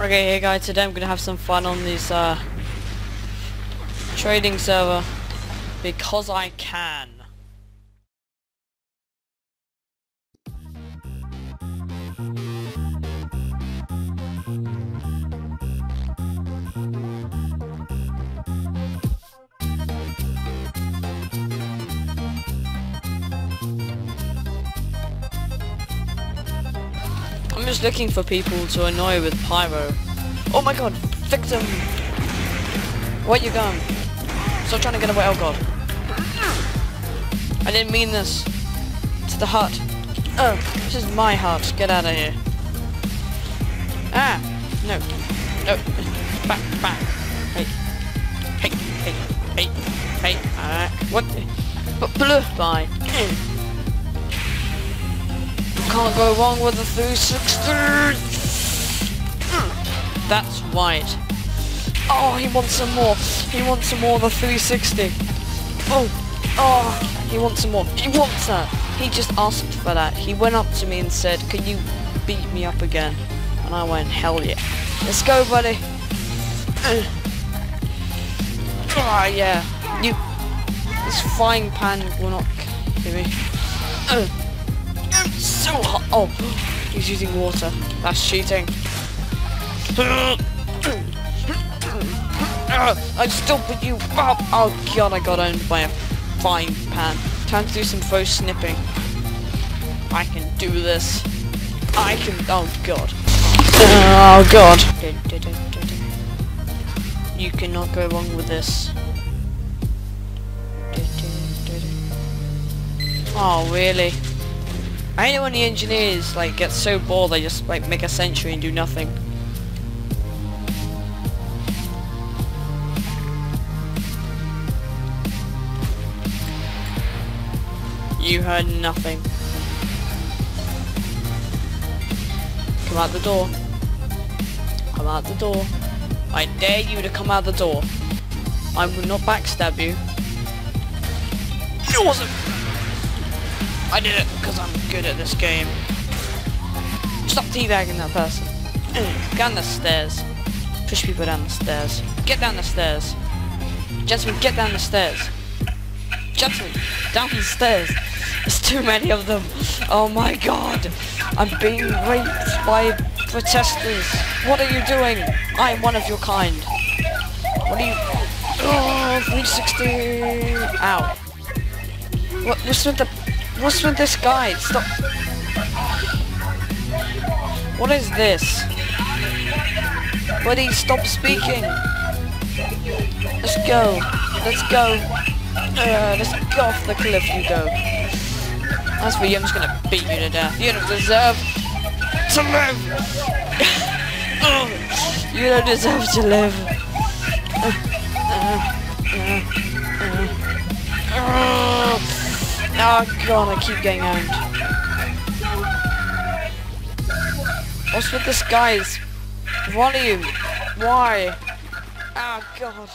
Okay, hey guys, today I'm gonna have some fun on this uh, trading server because I can. Just looking for people to annoy with pyro. Oh my god, victim! Where you going? Stop trying to get away, oh god. I didn't mean this. It's the hut. Oh, this is my hut. Get out of here. Ah! No. No. Back, back. Hey. Hey, hey, hey, hey. Ah, what? Blue. Bye. Can't go wrong with the 360! That's right. Oh, he wants some more. He wants some more of the 360. Oh, oh, he wants some more. He wants that. He just asked for that. He went up to me and said, can you beat me up again? And I went, hell yeah. Let's go, buddy. Ah, oh, yeah. You, this frying pan will not kill me. so hot. Oh, he's using water. That's cheating. I still put you up. Oh god, I got owned by a frying pan. Time to do some faux snipping. I can do this. I can. Oh god. Oh god. You cannot go wrong with this. Oh really? I know when the engineers like get so bored they just like make a sentry and do nothing. You heard nothing. Come out the door. Come out the door. I dare you to come out the door. I will not backstab you. Awesome! I did it because I'm good at this game. Stop teabagging that person. Down the stairs. Push people down the stairs. Get down the stairs. Gentlemen, get down the stairs. Gentlemen, down the stairs. There's too many of them. Oh my god. I'm being raped by protesters. What are you doing? I am one of your kind. What are you... Oh, 360. Ow. What, what's with the... What's with this guy? Stop. What is this? Buddy, stop speaking. Let's go. Let's go. Uh, let's go off the cliff you go. As for you, I'm just gonna beat you to death. You don't deserve to live! you don't deserve to live. Oh god, I keep getting owned. What's with this guy's volume? Why? Oh god.